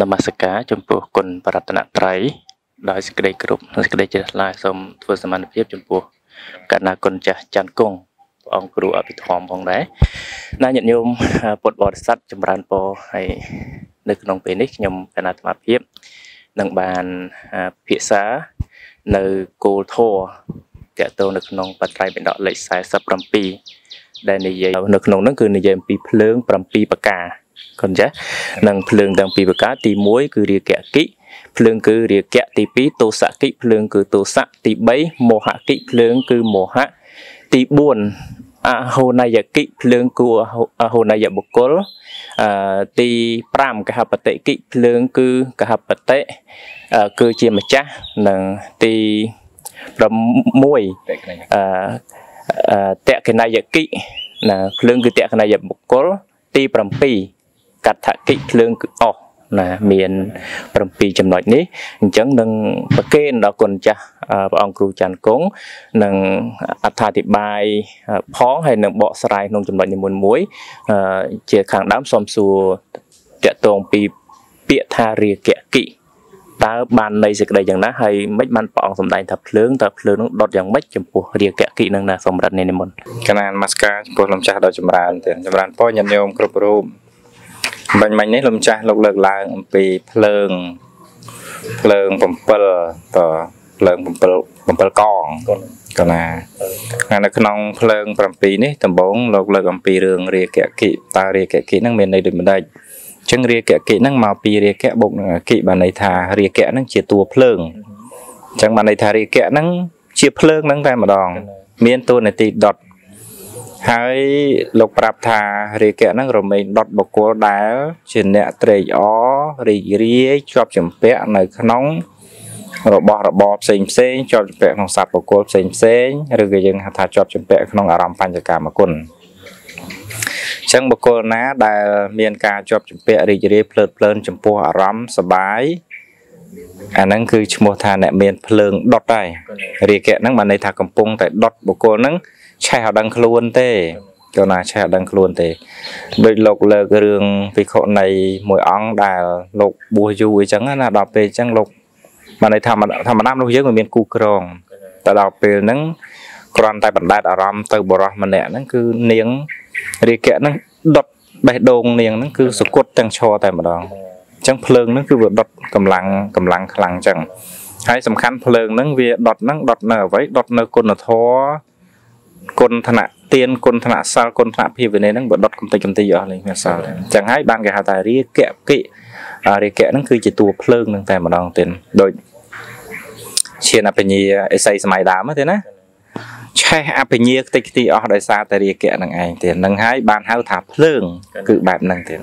នមស្ការចំពោះគុណបរតនត្រ័យដោយសេចក្តីគោរពនិងសេចក្តីជ្រះថ្លាសូមធ្វើសមានភាពចំពោះកណ្ណាគុណចាស់ច័ន្ទគង់ព្រះអង្គគ្រូអភិធម្មផងដែរណាញាតិញោមពុទ្ធបរិស័ទចម្រើនពរហើយនៅក្នុងពេលនេះខ្ញុំកណ្ណាអាត្មាភាពនឹងបានពិភាក្សានៅគោលធម៌តកតទៅនៅក្នុងបត្រៃបិដកលេខ47ដែលនិយាយនៅក្នុងនោះគឺនិយាយអំពីភ្លើង7ប្រការ កូនចាស់និងភ្លើងទាំងពីរប្រការទី1គឺរាគៈគិភ្លើងគឺរាគៈទី2ទោសកិភ្លើងគឺទោសៈទី3មោហកិភ្លើងគឺមោហៈទី4អហោនយកិភ្លើងគឺអហោនយបុគ្គលអឺទី5កហបតិកិភ្លើងគឺកហបតិគឺជាម្ចាស់និងទី6អឺតកណយកិណាភ្លើងគឺតកណយបុគ្គលទី7 កដ្ឋកិភ្លើងគឺអស់ណាមាន7ចំណុចនេះអញ្ចឹងនឹងប្រកេនដល់គុណចាស់ព្រះអង្គគ្រូច័ន្ទគង់នឹងអត្ថាធិប្បាយផងហើយនឹងបកស្រាយក្នុងចំណុចនីមួយៗជាខាងដើមសូមសួរតកតងពីពាក្យថារាគៈគិតើបាននៃសេចក្តីយ៉ាងណាហើយមិនបានព្រះអង្គសម្ដែងថាភ្លើងតើភ្លើងនោះដុតយ៉ាងម៉េចចំពោះរាគៈគិនឹងណាសម្រាប់នេះនិមន្តកណាននមស្ការចំពោះលំចាស់ដ៏ចម្រើនទៀតចម្រើនពរញាតិញោមគ្រប់រូប បាញ់មិញនេះលំចាស់លោកលើកឡើងអំពីភ្លើងភ្លើង7តភ្លើង7 7កងកណានៅក្នុងភ្លើង7នេះដំបូងលោកលើកអំពីរឿងរាគៈគិតើរាគៈគិហ្នឹងមានន័យដូចម្ដេចចឹងរាគៈគិហ្នឹងមកពីរាគៈបុកនឹងអគិបានន័យថារាគៈហ្នឹងជាតួភ្លើងចឹងបានន័យថារាគៈហ្នឹងជាភ្លើងហ្នឹងតែម្ដង មានតួនាទីដុត ហើយលោកប្រាប់ថារាគៈហ្នឹងរមែងដុតបកគលដែលជាអ្នកត្រេកអររីករាយជាប់ចម្ពាក់នៅក្នុងរបស់របរផ្សេងផ្សេងជាប់ចម្ពាក់ក្នុងសត្វបកគលផ្សេងផ្សេងឬក៏យើងហៅថាជាប់ចម្ពាក់ក្នុងអារម្មណ៍បញ្ចកាមគុណចឹងបុគ្គលណាដែលមានការជាប់ជំពាក់រីករាយភ្លើតភ្លើនចំពោះអារម្មណ៍សបាយអាហ្នឹងគឺឈ្មោះថាអ្នកមានភ្លើងដុតហើយរាគៈហ្នឹងបានន័យថាកំពុងតែដុតបុគ្គលហ្នឹង ឆេះឲ្យដឹងខ្លួនទេចូលណាឆេះឲ្យដឹងខ្លួនទេដូចលោកលើករឿងវិខុនៃមួយអង្គដែលលោកបួសយូរអញ្ចឹងណាដល់ពេលអញ្ចឹងលោកបានន័យថាធម្មតាមនុស្សយើងមិនមានគូក្រងតែដល់ពេលហ្នឹងគ្រាន់តែបណ្ដែតអារម្មណ៍ទៅបរោះម្នាក់ហ្នឹងគឺនាងរាគៈហ្នឹងដុតបេះដូងនាងហ្នឹងគឺសគុតទាំងឈរតែម្ដងអញ្ចឹងភ្លើងហ្នឹងគឺវាដុតកម្លាំងកម្លាំងខ្លាំងអញ្ចឹងហើយសំខាន់ភ្លើងហ្នឹងវាដុតហ្នឹងដុតនៅអ្វីដុតនៅគុណធម៌ គុណធនៈទៀនគុណធនៈសិលគុណធនៈភាពវិន័យហ្នឹងវាដុតកំតិចកំតិចអស់លេងមានសិលអញ្ចឹងហើយបានគេហៅថារាគៈកិរាគៈហ្នឹងគឺជាតួភ្លើងហ្នឹងតែម្ដងទៀតដូចឈានអបញ្ញាអេសីសម័យដើមទេណាឆេះអភិញាខ្ទេចខ្ទីអស់ដោយសារតែរាគៈនឹងឯងទៀតនឹងហើយបានហៅថាភ្លើង គឺបែបហ្នឹងទៀត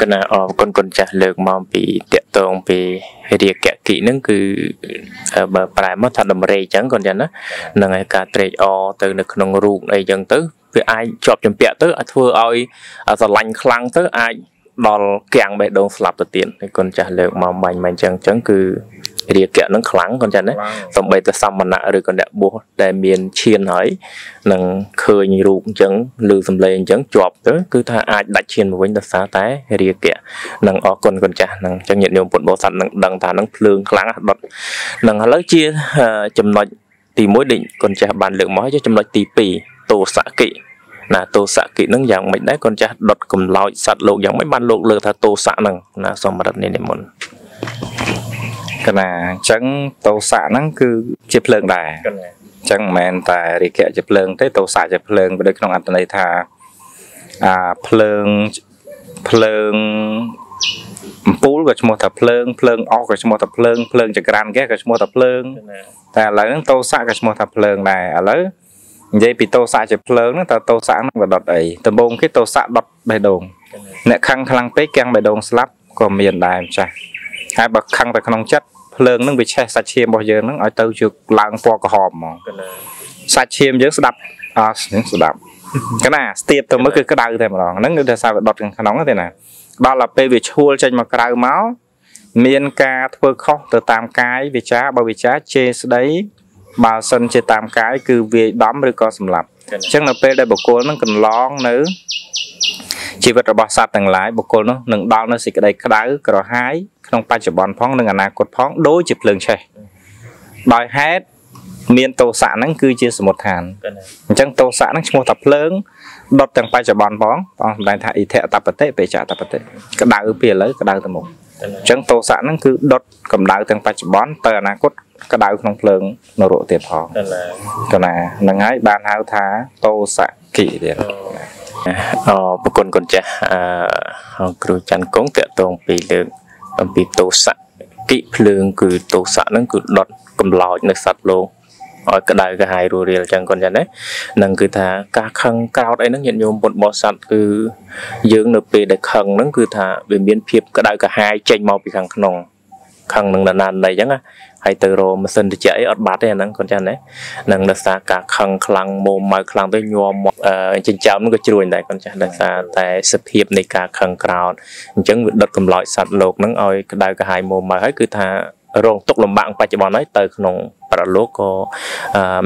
កណាអរគុណគុណចាស់លើកមកពីតកតងពីរាគៈគិហ្នឹងគឺបើប្រែមកថាដំរេអញ្ចឹងគាត់ចឹងណានឹងឯការត្រេកអរទៅនៅក្នុងរូបអីចឹងទៅវាអាចជាប់ចម្ពាក់ទៅអាចធ្វើឲ្យស្រឡាញ់ខ្លាំងទៅអាច ដល់គាំងបេះដូងស្លាប់ទៅទៀតគុណចាស់លើកមកបាញ់មកអញ្ចឹងអញ្ចឹងគឺរាគៈនឹងខ្លាំងគាត់ចឹងណាសំបីតែសមណៈឬក៏អ្នកបួសដែលមានឈានហើយនឹងឃើញរូបអញ្ចឹងឬសំឡេងអញ្ចឹងជាប់ទៅគឺថាអាចដាច់ឈានមកវិញដោយសារតែរាគៈនឹងអរគុណគាត់ចាស់នឹងអញ្ចឹងញាតិញោមពុទ្ធបរិស័ទនឹងដឹងថានឹងភ្លើងខ្លាំងដុតនឹងឥឡូវជាចំណុចទី1ដូចគាត់ចាស់បានលើកមកហើយចំណុចទី2តោសកិ ណាតោសកិនឹងយ៉ាងម៉េចដែរគាត់ចាស់ដុតកម្លោចសัตว์លោកយ៉ាងម៉េចបានលោកលើកថាតោសៈនឹងណាសម្រាប់នេះនិមន្តកណាអញ្ចឹងតោសៈហ្នឹងគឺជាភ្លើងដែរអញ្ចឹងមិនមែនតែរិកៈជាភ្លើងទេតោសៈជាភ្លើងបើដូចក្នុងអត្ថន័យថាអាភ្លើងភ្លើងអំពូលក៏ឈ្មោះថាភ្លើងភ្លើងអស់ក៏ឈ្មោះថាភ្លើងភ្លើងចក្រានគេក៏ឈ្មោះថាភ្លើងតែឥឡូវហ្នឹងតោសៈក៏ឈ្មោះថាភ្លើងដែរឥឡូវ និយាយពីតោសៈជាភ្លើងហ្នឹងតើតោសៈហ្នឹងវាដុតអីដំបូងគេតោសៈដុតបេះដូងអ្នកខឹងខ្លាំងពេកកាំងបេះដូងស្លាប់ក៏មានដែរម្ចាស់ហើយបើខឹងទៅក្នុងចិត្តភ្លើងនឹងវាឆេះសាច់ឈាមរបស់យើងនឹងឲ្យទៅជាឡើងពណ៌ក្រហមហ្មងសាច់ឈាមយើងស្ដាប់អស់នឹងស្ដាប់កណាស្ទាបទៅមើលគឺក្តៅតែម្ដងហ្នឹងគឺថាសារវាដុតក្នុងទេណាដល់ដល់ពេលវាឈួលចេញមកក្រៅមកមានការធ្វើខុសទៅតាមកាយវិចាបើវិចាជេស្ដី បើសិនជាតាមកាយគឺវាយដំឬក៏សម្លាប់អញ្ចឹងនៅពេលដែលបុគ្គលនឹងកន្លងនៅជីវិតរបស់សត្វទាំងឡាយបុគ្គលនោះនឹងដល់នៅសេចក្តីក្តៅក្រហាយក្នុងបច្ចុប្បន្នផងនិងអនាគតផងដូចជាភ្លើងឆេះដោយហេតុមានទោសៈហ្នឹងគឺជាសមុទ្ឋានអញ្ចឹងទោសៈហ្នឹងឈ្មោះថាភ្លើងដុតទាំងបច្ចុប្បន្នផងបងសម្ដែងថាអ៊ីធៈតបតិបេចតបតិក្តៅពីឥឡូវក្តៅទៅមុខអញ្ចឹងទោសៈហ្នឹងគឺដុតកម្ដៅទាំងបច្ចុប្បន្នទៅអនាគត ក្តៅក្នុងភ្លើងនរកទៀតផងកណាហ្នឹងហើយបានហៅថាទោសៈគិទៀតអបគុណគុណចាស់អឺគ្រូច័ន្ទកងតកតងពីលើកអំពីទោសៈគិភ្លើងគឺទោសៈហ្នឹងគឺដុតកម្លោចនៅសត្វលោកឲ្យក្តៅកាហាយរੂរៀលអញ្ចឹងគាត់ចឹងណានឹងគឺថាការខឹងក្រោតអីហ្នឹងញាតិញោមពុទ្ធបរិស័ទគឺយើងនៅពេលដែលខឹងហ្នឹងគឺថាវាមានភាពក្តៅកាហាយចេញមកពីខាងក្នុង ខឹងនឹងណានណីអញ្ចឹងណាហើយទៅរម៉ាស៊ីនត្រជាក់អីអត់បាត់ទេអាហ្នឹងគាត់ចឹងណានឹងដោយសារការខឹងខ្លាំងមុំម៉ៅខ្លាំងទៅញ័រមកចិញ្ចើមហ្នឹងក៏ជ្រួញដែរគាត់ចាស់ដោយសារតែសភាពនៃការខឹងក្រោតអញ្ចឹងវាដុតកម្លោចសត្វលោកហ្នឹងឲ្យក្តៅកាហាយមុំម៉ៅហើយគឺថារងទុកលំបាកបច្ចុប្បន្នហើយទៅក្នុងប្រលោកក៏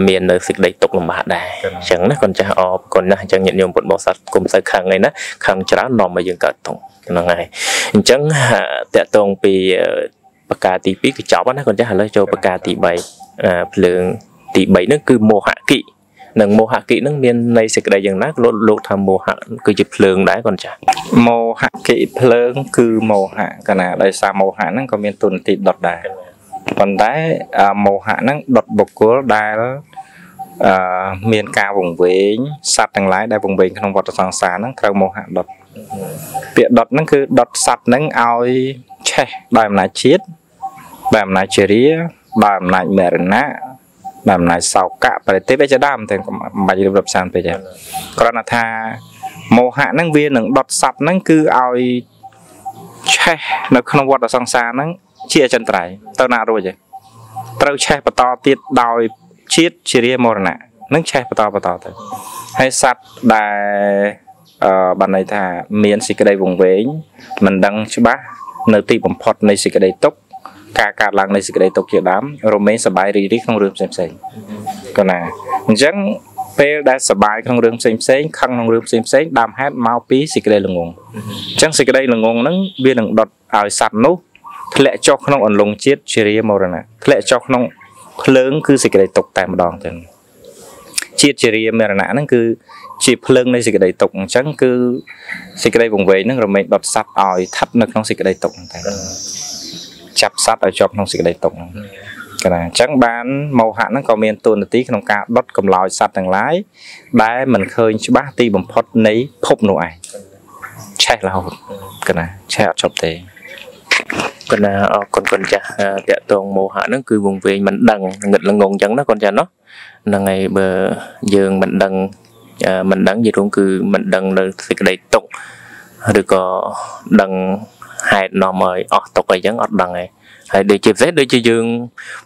មាននៅសេចក្តីទុកលំបាកដែរអញ្ចឹងណាកូនចាស់អរគុណណាស់អញ្ចឹងញាតិញោមពុទ្ធបរិស័ទគុំសូវខឹងអីណាខឹងច្រើននាំឲ្យយើងកើតទុកហ្នឹងហើយអញ្ចឹងតកតងពី បកាទី2គឺចប់ណាកូនចាស់ឥឡូវចូលបកាទី3ភ្លើងទី3ហ្នឹងគឺមោហកិនិងមោហកិនឹងមានន័យសេចក្តីយ៉ាងណាលោកលោកថាមោហៈគឺជាភ្លើងដែរគាត់ចាស់មោហកិភ្លើង គឺមោហៈកណាដោយសារមោហៈហ្នឹងក៏មានទុនទីដុតដែរប៉ុន្តែមោហៈហ្នឹងដុតបុគ្គលដែលអឺមានការវង្វេងសត្វទាំងឡាយដែលវង្វេងក្នុងវដ្តសង្សារហ្នឹងត្រូវមោហៈដុត ពាក្យដុតហ្នឹងគឺដុតសត្វហ្នឹងឲ្យឆេះដោយអំណាចជាតិដោយអំណាចជារាដោយអំណាចមរណៈដោយអំណាចសោកៈបរិទេវជាដើមតែមិនបាច់រៀបរាប់សានពេកទេគ្រាន់តែថាមោហៈហ្នឹងវានឹងដុតសัตว์ហ្នឹងគឺឲ្យឆេះនៅក្នុងវដ្តសង្សារហ្នឹងជាអចិន្ត្រៃយ៍ទៅណារួចទេត្រូវឆេះបន្តទៀតដោយជាតិជារាមរណៈនឹងឆេះបន្តបន្តទៅហើយសัตว์ដែលអឺ បានន័យថាមានសេចក្តីវង្វេងមិនដឹងច្បាស់នៅទីបំផុតនៃសេចក្តីទុក្ខការកើតឡើងនៃសេចក្តីទុកជាដើមរមែងសបាយរីករាយក្នុងរឿងផ្សេងផ្សេងកណាអញ្ចឹងពេលដែលសបាយក្នុងរឿងផ្សេងផ្សេងខឹងក្នុងរឿងផ្សេងផ្សេងដើមហេតុមកពីសេចក្តីល្ងងអញ្ចឹងសេចក្តីល្ងងហ្នឹងវានឹងដុតឲ្យសត្វនោះធ្លាក់ចុះក្នុងអន្លង់ជាតិជារាមរណៈធ្លាក់ចុះក្នុងភ្លើងគឺសេចក្តីទុកតែម្ដងទៅជាតិជារាមរណៈហ្នឹងគឺ ជាភ្លើងនៃសេចក្តីទុកអញ្ចឹងគឺសេចក្តីវង្វេងហ្នឹងរមែងដុតសัตว์ឲ្យស្ថិតនៅក្នុងសេចក្តីទុកហ្នឹងតែចាប់សត្វឲ្យជាប់ក្នុងសេចក្តីទុកហ្នឹងកណាអញ្ចឹងបានមោហៈហ្នឹងក៏មានតួនាទីក្នុងការដុតកម្លោចសត្វទាំងឡាយដែលមិនឃើញច្បាស់ទីបំផុតនៃភពនោះឯងឆេះរហូតកណាឆេះអត់ចប់ទេកណាអរគុណគុណចាស់តកតងមោហៈហ្នឹងគឺវងវែងមិនដឹងងឹតល្ងងអញ្ចឹងណាគុណចាស់ណោះហ្នឹងហើយបើយើងមិនដឹង មិនដឹងយល់គឺមិនដឹងនៅសេចក្តីទុកឬក៏ដឹងហេតុនាំឲ្យអស់ទុកអីចឹងអត់ដឹងទេហើយដូចជាពិសេសដូចជាយើង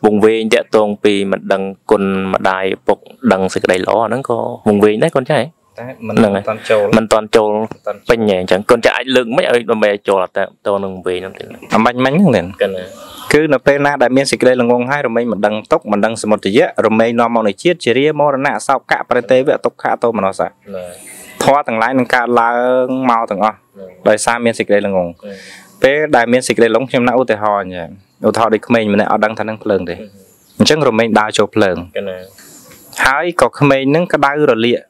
វង្វេងតាក់ទងពីមិនដឹងគុណម្ដាយពុកដឹងសេចក្តីល្អហ្នឹងក៏វង្វេងដែរកូនចាស់ តែមិនតាន់ចូលមិនតាន់ចូលពេញទេអញ្ចឹងកូនចាស់អាចលើកមិនឲ្យដើម្បីឲ្យចូលតែតនឹងវង្វេងហ្នឹងទេអំបញ្ញមិញហ្នឹងទេគឺនៅពេលណាដែលមានសេចក្តីល្ងងហើយរមែងមិនដឹងទុកមិនដឹងសមុទ្រយៈរមែងនាំមកនៃជាតិជារាមរណៈសោកៈប្រទេវៈទុក្ខៈតោមនោសាធម៌ទាំងឡាយនឹងកើតឡើងមកទាំងអស់ដោយសារមានសេចក្តីល្ងងពេលដែលមានសេចក្តីលងខ្ញុំណាឧទាហរណ៍អញ្ចឹងឧទាហរណ៍ដូចក្មេងម្នាក់អត់ដឹងថានឹងភ្លើងទេអញ្ចឹងរមែងដើរចូលភ្លើងហើយក៏ក្មេងនឹងក្តៅរលាក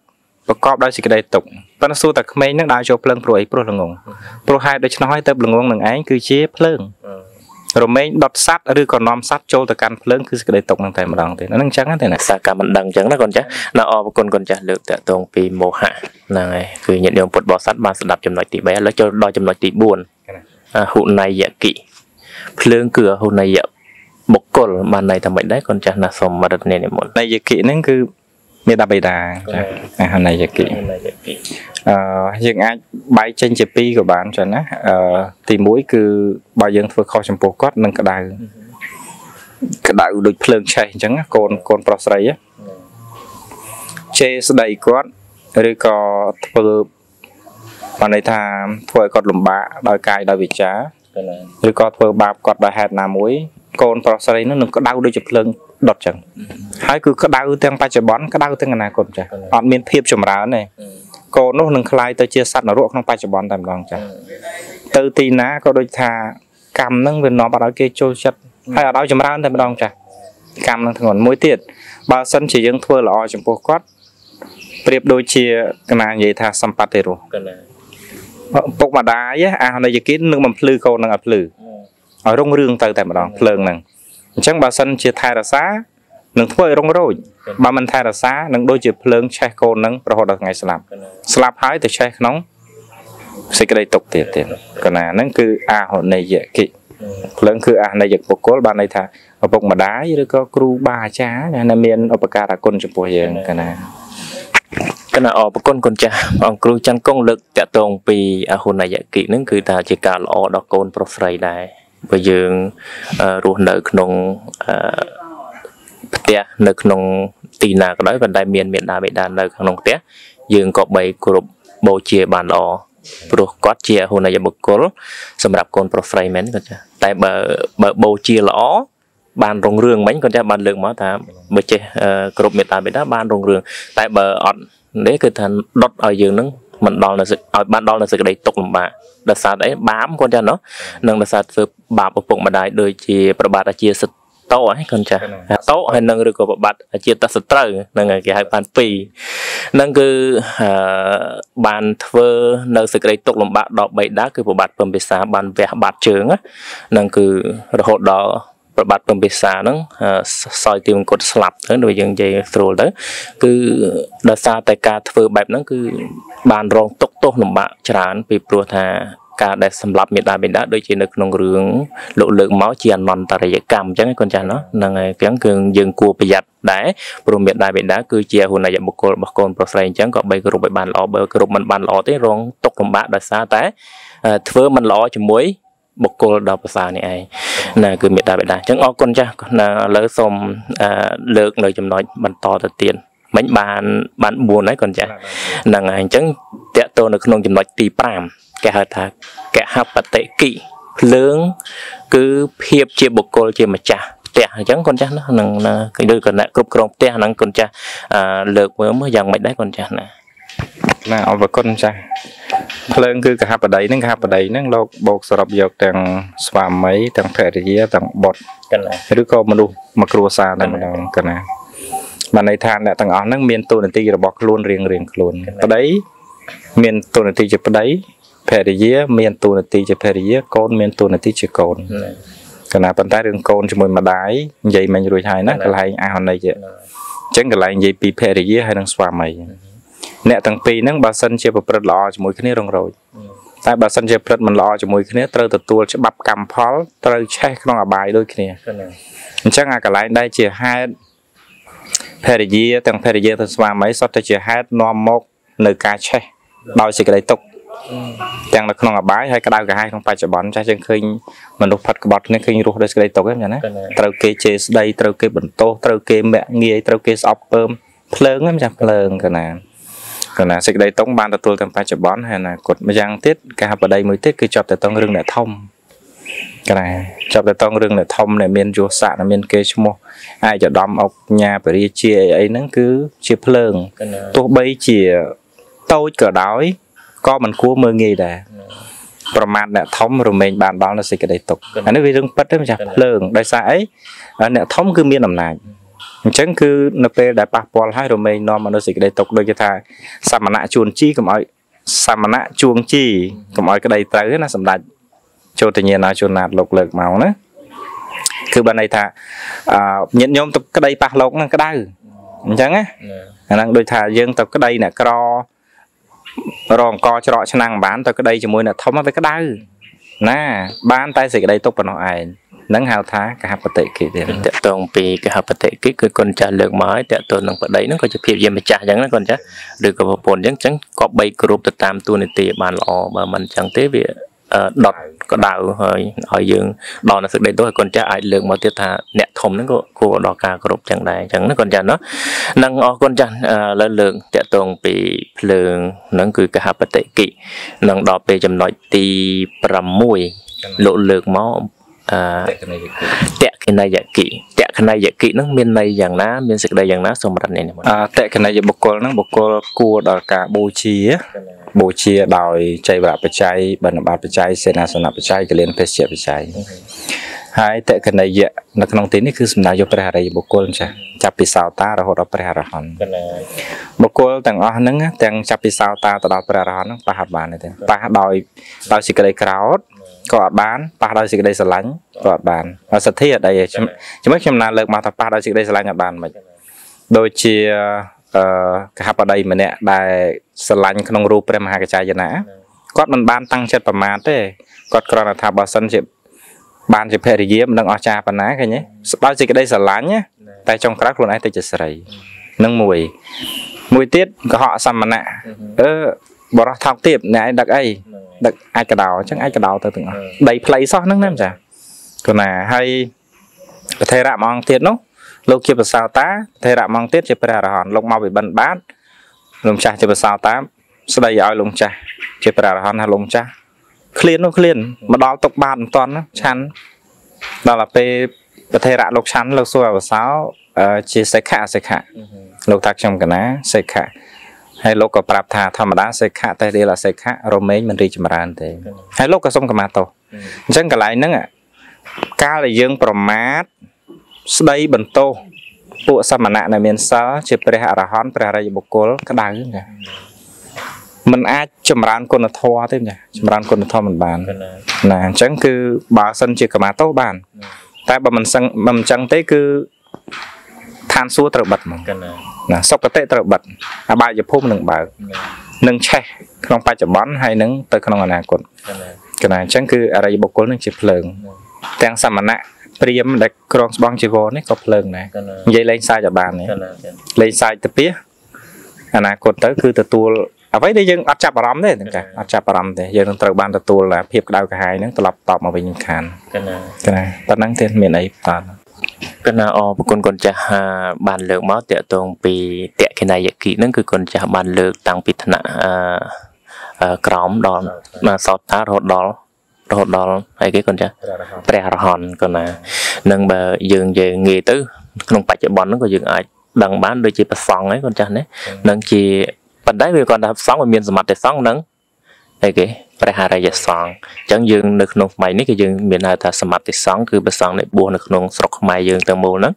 ប្រកបដោយសេចក្តីទុកប៉ុន្តែសួរតែក្មេងនឹងដើរចូលភ្លើងព្រោះអីព្រោះល្ងងព្រោះហេតុដូច្នោះហើយទៅល្ងងនឹងឯងគឺជាភ្លើងរមែងដុតសัตว์ឬក៏នាំសัตว์ចូលទៅកាន់ភ្លើងគឺសេចក្តីទុកនឹងតែម្ដងទេហ្នឹងអញ្ចឹងទេណាសាការមិនដឹងអញ្ចឹងណាកូនចាស់ណាអរគុណកូនចាស់លើកតកតងពីមោហៈហ្នឹងហើយគឺញាតិញោមពុទ្ធបរិស័ទបានស្ដាប់ចំណុចទី3ឥឡូវចូលដល់ចំណុចទី4អហុណយគិភ្លើងគឺអហុណយបុគ្គលបានន័យថាម៉េចដែរកូនចាស់ណាសូមរតនានិមន្តនយគិហ្នឹងគឺ មេដាបេដាអហុណយគិអឺយើងអាចបែកចេញជាពីរក៏បានចឹងណាអឺទី1គឺបើយើងធ្វើខុសចំពោះគាត់នឹងក្តៅក្តៅដូចភ្លើងឆេះអញ្ចឹងកូនកូនប្រុសស្រីជេរស្ដីគាត់ឬក៏ធ្វើបានន័យថាធ្វើឲ្យគាត់លំបាកដោយកាយដោយវាចាឬក៏ធ្វើបាបគាត់ដោយហេតុណាមួយកូនប្រុសស្រីនោះនឹងក្តៅដូចជាភ្លើង ដុតចឹងហើយគឺក្តៅទាំងបច្ចុប្បន្នក្តៅទាំងអនាគតចាស់អត់មានភាពចម្រើនទេ កូននោះនឹងคล้ายទៅជាសត្វនរកក្នុងបច្ចុប្បន្នតែម្ដងចាទៅទីណាក៏ដូចថាកម្មហ្នឹងវានាំឲ្យគេចូលចិត្តហើយឲ្យចម្រើនតែម្ដងចាកម្មនឹងធ្ងន់មួយទៀតបើសិនជាយើងធ្វើល្អចំពោះគាត់ប្រៀបដូចជាកណានិយាយថាសម្បត្តិរស់ កណ្ណា ពុកម្ដាយអាណយគិននឹងបំភ្លឺកូននឹងឲ្យភ្លឺឲ្យរុងរឿងទៅតែម្ដងភ្លើងហ្នឹង អញ្ចឹងបើសិនជាថែរក្សានឹងធ្វើឲ្យរុងរោចបើមិនថែរក្សានឹងដូចជាភ្លើងឆេះកូននឹងរហូតដល់ថ្ងៃស្លាប់កណ្ណាស្លាប់ហើយទៅឆេះក្នុងសេចក្តីទុកទៀតទៀតកណាហ្នឹងគឺអាហនយគិភ្លើងគឺអាហនយបុគ្គលបានន័យថាឪពុកម្ដាយឬក៏គ្រូបាអាចារ្យដែលមានឧបការៈគុណចំពោះយើងកណាកណ្ណាអរប្រគុណគុណចាស់ព្រះអង្គគ្រូច័ន្ទគង់លើកតាក់ទងពីអហុនយគិហ្នឹងគឺថាជាការល្អដល់កូនប្រុសស្រីដែរ បើយើងអឺរស់នៅក្នុងអឺផ្ទះនៅក្នុងទីណាក៏ដោយប៉ុន្តែមានមេដាបេដានៅក្នុងផ្ទះយើងក៏បីគ្រប់បូជាបានល្អព្រោះគាត់ជាអហុនយបុគ្គលសម្រាប់កូនប្រុសស្រីមែនគាត់ចាស់តែបើបើបូជាល្អបានរុងរឿងមិញគាត់ចាស់បានលើកមកថាបើចេះអឺគ្រប់មេត្តាបេតាបានរុងរឿងតែបើអត់នេះគឺថាដុតឲ្យយើងនឹង មិនដល់នៅសេចឲ្យបានដល់នៅសេចក្តីទុកលំបាកដោយសារតែអីបាមគាត់ចាស់ណោះនឹងដោយសារធ្វើបាបឪពុកម្ដាយដូចជាប្របាទអាជាសិទ្ធតោហ្នឹងគាត់ចាស់តោហើយនឹងឬក៏ប្របាទអាជាតសត្រូវហ្នឹងហើយគេហៅបានពីរហ្នឹងគឺអឺបានធ្វើនៅសេចក្តីទុកលំបាកដល់បៃតាគឺប្របាទពំពិសាបានវះបាត់ជើងណាហ្នឹងគឺរហូតដល់ ប្របាទពំពិសាហ្នឹងអឺសោយទីមង្គតស្លាប់ទៅដូចយើងនិយាយស្រួលទៅគឺដោយសារតែការធ្វើបែបហ្នឹងគឺបានរងទុកទោសលំបាកច្រើនពីព្រោះថាការដែលសម្លាប់មេដាបេដាដូចជានៅក្នុងរឿងលោកលើកមកជាអនន្តរិយកម្មអញ្ចឹងឯងកូនចាស់ណោះហ្នឹងហើយអញ្ចឹងគឺយើងគួរប្រយ័ត្នដែរព្រោះមេដាបេដាគឺជាហុនយបុគ្គលរបស់កូនប្រុសស្រីអញ្ចឹងក៏បីគ្រប់ឲ្យបានល្អបើគ្រប់មិនបានល្អទេរងទុកលំបាកដោយសារតែអឺធ្វើមិនល្អជាមួយ បុគ្គលដ៏ប្រសើរនេះឯងណាគឺមេដាបេដាអញ្ចឹងអរគុណចាស់ណាឥឡូវសូមអឺលើកនៅចំណុចបន្តទៅទៀតមិញបានបាន4ហើយកូនចាស់ហ្នឹងហើយអញ្ចឹងតកតទៅនៅក្នុងចំណុចទី5គេហៅថាកហបតិគិភ្លើង គឺភាពជាបុគ្គលជាម្ចាស់ផ្ទះអញ្ចឹងកូនចាស់ណានឹងណាគឺដូចគណៈគ្រប់គ្រងផ្ទះហ្នឹងកូនចាស់អឺលើកមើលមើលយ៉ាងម៉េចដែរកូនចាស់ណា ណាអរគុណចាស់ភ្លើងគឺកហបដីហ្នឹងកហបដីហ្នឹងលោកបោកសរុបយកទាំងស្វាមីទាំងភរិយាទាំងបុត្រកណ្ណាឬក៏មនុស្សមួយគ្រួសារតែម្ដងកណាបានន័យថាអ្នកទាំងអស់ហ្នឹងមានតួនាទីរបស់ខ្លួនរៀងរៀងខ្លួនប្តីមានតួនាទីជាប្តីភរិយា មានតួនាទីជាភរិយា កូនមានតួនាទីជាកូនកណាប៉ុន្តែរឿងកូនជាមួយម្ដាយនិយាយមិញរួចហើយណាកន្លែងអហន័យអញ្ចឹងកន្លែងនិយាយពីភរិយាហើយនិងស្វាមី អ្នកទាំងពីរហ្នឹងបើសិនជាប្រព្រឹត្តល្អជាមួយគ្នារងរោចតែបើសិនជាប្រព្រឹត្តមិនល្អជាមួយគ្នាត្រូវទទួលច្បាប់កម្មផលត្រូវឆេះក្នុងអបាយដូចគ្នាកណ្ណាអញ្ចឹងអាកន្លែងដែលជាហេតុភរិយាទាំងភរិយាទាំងស្វាមីសុទ្ធតែជាហេតុនាំមកនៅការឆេះដោយសេចក្តីទុក្ខទាំងនៅក្នុងអបាយហើយក្តៅក្រហាយក្នុងបច្ចុប្បន្នចាស់យើងឃើញមនុស្សផាត់ក្បត់គ្នាឃើញរស់ដោយសេចក្តីទុក្ខហ្នឹងណាកណ្ណាត្រូវគេជេរស្ដីត្រូវគេបន្ទោសត្រូវគេមាក់ងាយត្រូវគេស្អប់ពើមភ្លើងហ្នឹងចាស់ភ្លើងកណា កណាសេចក្តីទុក្ខបានទទួលទាំងបច្ចុប្បន្នហើយអនាគតម្យ៉ាងទៀតការបដិមួយទៀតគឺជាប់តែតងរឿងអ្នកធំកណាជាប់តែតងរឿងអ្នកធំដែលមានយសស័កដែលមានគេឈ្មោះអាចឧត្តមអុកញ៉ាបរិយាជាអីអីហ្នឹងគឺជាភ្លើងកណ្ណាទោះបីជាតូចក៏ដោយក៏មិនគួរមើលងាយដែរប្រមាថអ្នកធំរមែងបានដល់នៅសេចក្តីទុក្ខអានេះវារឿងពិតទេម្ចាស់ភ្លើងដោយសារអីអ្នកធំគឺមានអំណាច អញ្ចឹងគឺនៅពេលដែលប៉ះពាល់ហើយរមែងនាំមកនៅសេចក្តីទុក្ខដូចគេថាសមណៈជួនជីកុំឲ្យសមណៈជួងជីកុំឲ្យក្តីត្រូវទេណាសម្ដេចចូលតញ្ញាណាជួនណាតលោកលើកមកណាគឺបានន័យថាអឺញាតិញោមទៅក្តីប៉ះលោកហ្នឹងក្តៅអញ្ចឹងណាអាហ្នឹងដូចថាយើងទៅក្តីអ្នកក្ររងកច្រកឆ្នាំងមិនបានទៅក្តីជាមួយអ្នកធំវាក្តៅណាបានតែសេចក្តីទុកប៉ុណ្ណោះឯងហ្នឹងហៅថាកហបតិគិទៀតតកតងពីកហបតិគិគឺគុណចាស់លើកមកហើយតកតងនឹងបដីហ្នឹងក៏ជាភាពជាម្ចាស់អញ្ចឹងណាគុណចាស់ឬក៏ប្រពន្ធអញ្ចឹងអញ្ចឹងក៏បីគ្រប់ទៅតាមទូនីតិបានល្អបើមិនអញ្ចឹងទេវាអឺដុតក្តៅហើយឲ្យយើងដល់នៅសេចក្តីទោសឲ្យគុណចាស់អាចលើកមកទៀតថាអ្នកធំហ្នឹងក៏គួរដល់ការគ្រប់ចឹងដែរអញ្ចឹងណាគុណចាស់ណានឹងអរគុណចាស់អឺលើលើកតកតងពីភ្លើងហ្នឹងគឺកហបតិគិនឹងដល់ពេលចំណុចទី6លោកលើកមក អឺតេកណីយគិតក្កិណយគិតក្កិណយគិហ្នឹងមានន័យយ៉ាងណាមានសេចក្តីយ៉ាងណាសូមរត់នេះនិមន្តអតេកណីយបុគ្គលហ្នឹងបុគ្គលគួរដល់ការបូជាបូជាដោយចៃវរបច្ច័យបណ្ឌបាតបច្ច័យសេនាសនៈបច្ច័យកលៀនភេសជ្ជៈបច្ច័យហើយតេកណីយនៅក្នុងទីនេះគឺសំដៅយកព្រះអរិយបុគ្គលចាស់ចាប់ពីសោតារហូតដល់ព្រះអរហន្តកណាបុគ្គលទាំងអស់ហ្នឹងទាំងចាប់ពីសោតាទៅដល់ព្រះអរហន្តហ្នឹងប៉ះអត់បានទេប៉ះដោយដោយសេចក្តីក្រោធ ក៏អត់បានប៉ះដោយសេចក្តីស្រឡាញ់ក៏អត់បានហើយសទ្ធាអត់អីទេខ្ញុំខ្ញុំខ្ញុំណាលើកមកថាប៉ះដោយសេចក្តីស្រឡាញ់អត់បានមិនដូចជាអឺកហបតីម្នាក់ដែលស្រឡាញ់ក្នុងរូបព្រះមហាកច្ចាយណាគាត់មិនបានតាំងចិត្តប្រមាទទេគាត់គ្រាន់តែថាបើសិនជាបានជាភរិយាមិនដឹងអស្ចារ្យប៉ុណ្ណាឃើញទេដោយសេចក្តីស្រឡាញ់ណាតែចុងក្រោយខ្លួនឯងទៅជាស្រីនឹងមួយមួយទៀតកុហកសមណៈអឺ បរោះថោកទៀតអ្នកឯងដឹកអីដឹកអាចកដោអញ្ចឹងអាចកដោទៅទាំងអស់ដីផ្លៃសោះហ្នឹងណាម្ចាស់គណាហើយប្រធេរៈមួយអង្គទៀតនោះលោកជាប្រសោតាប្រធេរៈមួយអង្គទៀតជាព្រះអរហន្តលោកមកវិបិណ្ឌបាតលោកម្ចាស់ជាប្រសោតាស្ដីឲ្យលោកម្ចាស់ជាព្រះអរហន្តហើយលោកម្ចាស់ឃ្លាននោះឃ្លានមកដល់តុកបាតមិនតាន់ណាឆាន់ដល់ទៅពេលប្រធេរៈលោកឆាន់លោកសួរអវសោអឺជាសិក្ខៈសិក្ខៈលោកថាខ្ញុំកណាសិក្ខៈ ហើយលោកក៏ប្រាប់ថាធម្មតាសិក្ខៈតែរៀលអសិក្ខៈរមែងមិនរីកចម្រើនទេហើយលោកក៏សុំកម្មាទោសអញ្ចឹងកន្លែងហ្នឹងអាកាលដែលយើងប្រមាថស្ដីបន្ទោសពួកសមណៈដែលមានសិលជាព្រះអរហន្តព្រះរិយបុគ្គលក្តៅចាมันអាចចម្រើនគុណធម៌ទេចាចម្រើនគុណធម៌មិនបានកណាណាអញ្ចឹងគឺបើសិនជាកម្មាទោសបាន តែបើមិនសឹងមិនអញ្ចឹងទេគឺ ឋានសួគ៌ត្រូវបិទហ្មងកណាណាសុគតិត្រូវបិទអបាយភូមិនឹងបើកនឹងឆេះក្នុងបច្ចុប្បន្នហើយនឹងទៅក្នុងអនាគតកណាកណាអញ្ចឹងគឺអរិយបុគ្គលនឹងជាភ្លើងទាំងសមណៈព្រាមដែលក្រងស្បង់ជីវរនេះក៏ភ្លើងដែរកណានិយាយលេងសាយឲ្យបាននេះកណាលេងសាយទៅពីអនាគតទៅគឺទទួលអ្វីដែលយើងអត់ចាប់អារម្មណ៍ទេទាំងកាអត់ចាប់អារម្មណ៍ទេយើងនឹងត្រូវបានទទួលភាពក្តៅក្រហាយហ្នឹងត្រឡប់តបមកវិញមិនខានកណាកណាប៉ុណ្ណឹងទៀតមានអីបន្ត កណាអរប្រគុណគុណចាស់អាបានលើកមកតកតងពីតក្កិណយគិហ្នឹងគឺគុណចាស់បានលើកតាំងពីថ្នាក់អឺអឺក្រោមដល់មកសតតារហូតដល់រហូតដល់អីគេគុណចាស់ព្រះអរហន្តក៏ណានឹងបើយើងយើងងាយទៅ ក្នុងបច្ចុប្បន្នហ្នឹងក៏យើងអាចដឹងបានដូចជាប្រសង់ហ្នឹងគាត់ចាស់ណានឹងជាប៉ុន្តែវាគាត់ថាប្រសង់វាមានសមត្ថសង្ឃហ្នឹងអីគេ ព្រះអរិយសង្ឃអញ្ចឹងយើងនៅក្នុងសម័យនេះគឺយើងមានហៅថាសមត្ថសង្ឃគឺប្រសង់ដែលបួសនៅក្នុងស្រុកខ្មែរយើងទាំងមូលហ្នឹង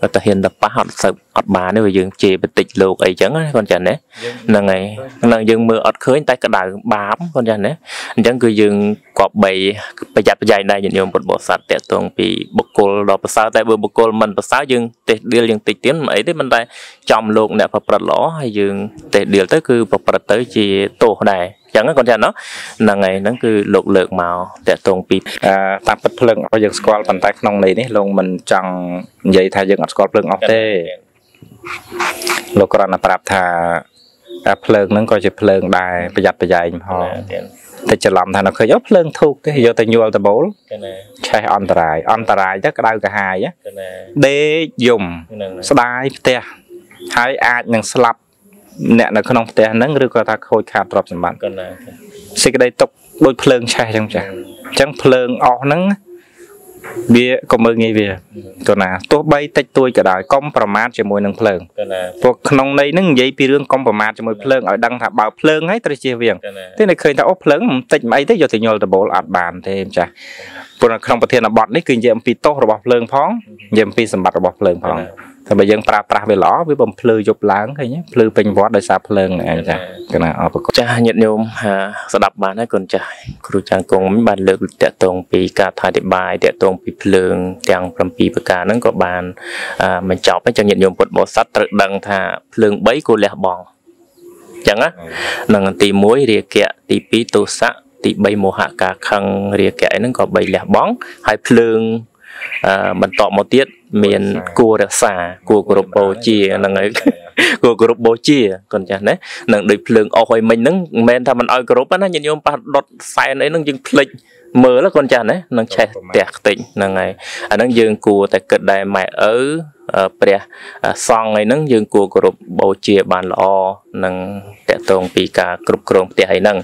គាត់ទៅហ៊ានទៅប៉ះអត់សូវអត់បានទេព្រោះយើងជេរបន្តិចលោកអីចឹងណាគាត់ចាស់ណាហ្នឹងហើយហ្នឹងយើងមើលអត់ឃើញតែក្តៅបាបគាត់ចាស់ណាអញ្ចឹងគឺយើងគប្បីប្រយ័ត្នប្រយែងដែរញាតិញោមពុទ្ធបរិស័ទតកតងពីបុគ្គលដ៏ប្រសើរតែបើបុគ្គលមិនប្រសើរយើងទេដៀលយើងតិចទៀតមិនអីទេមិនតែចំលោកអ្នកប្រព្រឹត្តល្អហើយយើងទេដៀលទៅគឺប្រព្រឹត្តទៅជាទោសដែរអញ្ចឹងគាត់ចាស់ណោះហ្នឹងហើយហ្នឹងគឺលោកលើកមកតកតងពីអឺតាមពិតភ្លើងអស់យើងស្គាល់ប៉ុន្តែក្នុងន័យនេះលោកមិនចង់និយាយថាយើងអត់ស្គាល់ភ្លើងអស់ទេលោកគ្រាន់តែប្រាប់ថាតែភ្លើងហ្នឹងក៏ជាភ្លើងដែរប្រយ័ត្នប្រយែងផងទៀតតែច្រឡំថានៅឃើញអូភ្លើងធូកទេយកទៅញ័រតបូលកណាឆេះអន្តរាយអន្តរាយទៅក្តៅកាហាយណាកណាដេកយំហ្នឹងស្ដាយផ្ទះហើយអាចនឹងស្លាប់ អ្នកនៅក្នុងផ្ទះហ្នឹងឬក៏ថាខូចខាតទ្រព្យសម្បត្តិកណាសេចក្តីទុកដូចភ្លើងឆេះអញ្ចឹងចាស់អញ្ចឹងភ្លើងអស់ហ្នឹងវាកុំមើលងាយវាទៅណាទោះបីតិចតួចក៏ដោយកុំប្រមាថជាមួយនឹងភ្លើងកណាព្រោះក្នុងន័យហ្នឹងនិយាយពីរឿងកុំប្រមាថជាមួយភ្លើងឲ្យដឹងថាបើភ្លើងហើយត្រូវជៀសវាងកណាទេនៅឃើញថាអូភ្លើងមិនតិចមិនអីទេយកទៅញល់ដបូលអត់បានទេចាស់ព្រោះនៅក្នុងប្រធានបទនេះគឺនិយាយអំពីទោសរបស់ភ្លើងផងនិយាយអំពីសម្បត្តិរបស់ភ្លើងផង តែបើយើងប្រើប្រាស់វាល្អវាបំភ្លឺយប់ឡើងឃើញទេភ្លឺពេញវត្តដោយសារភ្លើងហ្នឹងឯងចាស់កណាអរគុណចាស់ញាតិញោមហាស្ដាប់បានហើយគុណចាស់គ្រូចាស់គង់មិញបានលើកតាក់ទងពីការថាធិបាយតាក់ទងពីភ្លើងទាំង7ប្រការហ្នឹងក៏បានអឺបញ្ចប់ហើយចឹងញាតិញោមពុទ្ធបរិស័ទត្រូវដឹងថាភ្លើង3គួរលះបង់ចឹងណានឹងទី1រាគៈទី2ទោសៈទី3មោហៈការខឹងរាគៈហ្នឹងក៏3លះបង់ហើយភ្លើងអឺ បន្តមកទៀតមានគួររក្សាគួរគោរពបូជាហ្នឹងហើយគួរគោរពបូជាកូនចាស់ណានឹងដូចភ្លើងអស់ឲ្យមិញហ្នឹងមិនមែនថាមិនឲ្យគោរពណាញាតិញោមប៉ះដុតសែនអីហ្នឹងយើងភ្លេច មើលកូនចាស់ណានឹងឆេះផ្ទះខ្ទេចហ្នឹងហើយអាហ្នឹងយើងគួរតែគិតដែរម៉ែឪព្រះសង្ឃអីហ្នឹងយើងគួរគោរពបូជាបានល្អនឹងតកតងពីការគ្រប់គ្រងផ្ទះអីហ្នឹង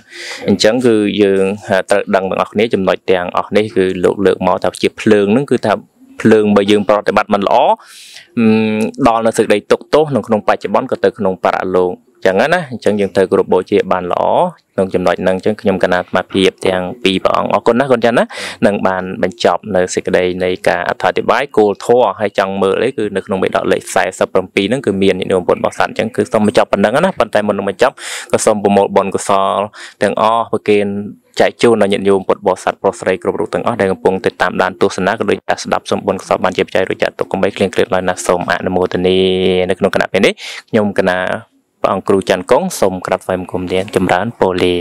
អញ្ចឹងគឺយើងត្រូវដឹងទាំងអស់គ្នាចំណុចទាំងអស់នេះគឺលោកលើកមកថាជាភ្លើងហ្នឹងគឺថាភ្លើងបើយើងប្រតិបត្តិមិនល្អដល់នៅសេចក្តីទុកទោសនៅក្នុងបច្ចុប្បន្នក៏ទៅក្នុងបរលោក ចឹងណាអញ្ចឹងយើងត្រូវគ្រប់បូជាបានល្អក្នុងចំណុចហ្នឹងអញ្ចឹងខ្ញុំកណាអាត្មាភាពទាំងពីរព្រះអង្គអរគុណណាកូនចាន់ណានឹងបានបញ្ចប់នៅសេចក្តីនៃការអធិប្បាយគោលធម៌ហើយចង់មើលអីគឺនៅក្នុងបេដកលេខ47ហ្នឹងគឺមាននិយមពុទ្ធបរិស័ទអញ្ចឹងគឺសូមបញ្ចប់ប៉ុណ្ណឹងណាប៉ុន្តែមុននឹងបញ្ចប់ក៏សូមប្រមូលបុណ្យកុសលទាំងអស់ប្រគេនចែកជូនដល់ញាតិញោមពុទ្ធបរិស័ទប្រុសស្រីគ្រប់រូបទាំងអស់ដែលកំពុងទៅតាមដានទស្សនាក៏ដូចជាស្ដាប់សំបុណ្យកុសលបានជាបច្ច័យរួចចាត់ទុកកុំបីគ្លៀងគ្លាតឡើយណាសូមអនុមោទនានៅក្នុងគណៈពេលនេះខ្ញុំគណៈ ព្រះអង្គគ្រូច័ន្ទកុងសូមក្រាបថ្វាយបង្គំលានចម្រើនពរលា